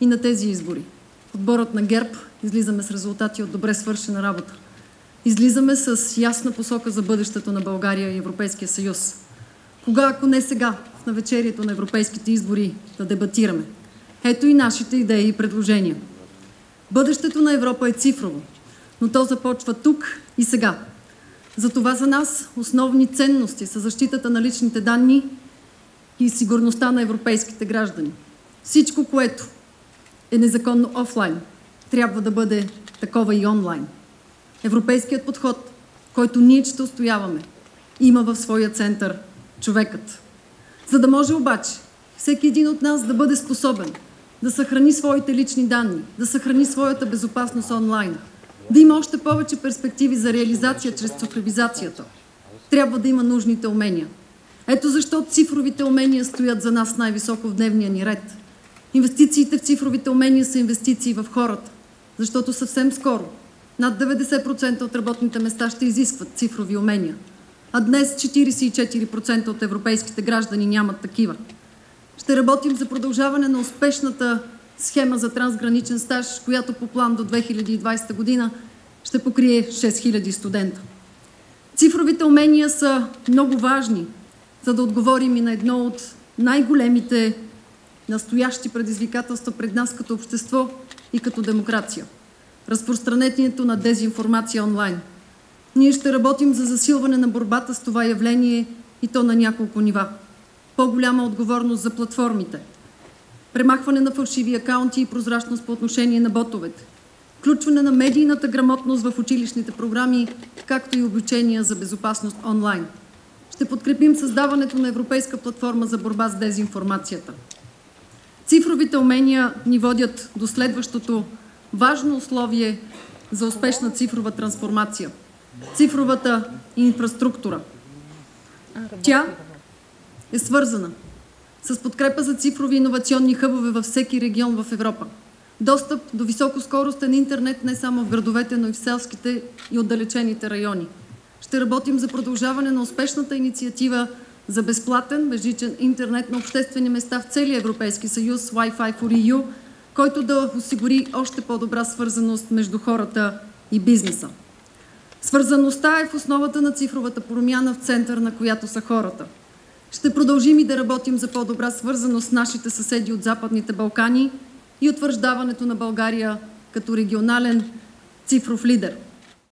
и на тези избори. Отборът на ГЕРБ излизаме с резултати от добре свършена работа. Излизаме с ясна посока за бъдещето на България и Европейския съюз. Кога, ако не сега, в навечерието на европейските избори, да дебатираме? Ето и нашите идеи и предложения. Бъдещето на Европа е цифрово, но то започва тук и сега. Затова за нас основни ценности са защитата на личните данни и сигурността на европейските граждани. Всичко, което е незаконно офлайн, трябва да бъде такова и онлайн. Европейският подход, който ние ще устояваме, има в своя център човекът. За да може обаче всеки един от нас да бъде способен да съхрани своите лични данни, да съхрани своята безопасност онлайн, да има още повече перспективи за реализация чрез цифровизацията, трябва да има нужните умения. Ето защо цифровите умения стоят за нас най-високо в дневния ни ред. Инвестициите в цифровите умения са инвестиции в хората, защото съвсем скоро над 90% от работните места ще изискват цифрови умения. А днес 44% от европейските граждани нямат такива. Ще работим за продължаване на успешната схема за трансграничен стаж, която по план до 2020 година ще покрие 6000 студента. Цифровите умения са много важни, за да отговорим и на едно от най-големите настоящи предизвикателства пред нас като общество и като демокрация – разпространението на дезинформация онлайн. Ние ще работим за засилване на борбата с това явление и то на няколко нива. По-голяма отговорност за платформите, премахване на фалшиви акаунти и прозрачност по отношение на ботовете, включване на медийната грамотност в училищните програми, както и обучения за безопасност онлайн. Ще подкрепим създаването на Европейска платформа за борба с дезинформацията. Цифровите умения ни водят до следващото важно условие за успешна цифрова трансформация – цифровата инфраструктура. Тя е свързана с подкрепа за цифрови иновационни хъбове във всеки регион в Европа. Достъп до високоскоростен интернет не само в градовете, но и в селските и отдалечените райони. Ще работим за продължаване на успешната инициатива за безплатен безжичен интернет на обществени места в целия Европейски съюз Wi-Fi for EU, който да осигури още по-добра свързаност между хората и бизнеса. Свързаността е в основата на цифровата промяна, в център на която са хората. Ще продължим и да работим за по-добра свързаност с нашите съседи от Западните Балкани и утвърждаването на България като регионален цифров лидер –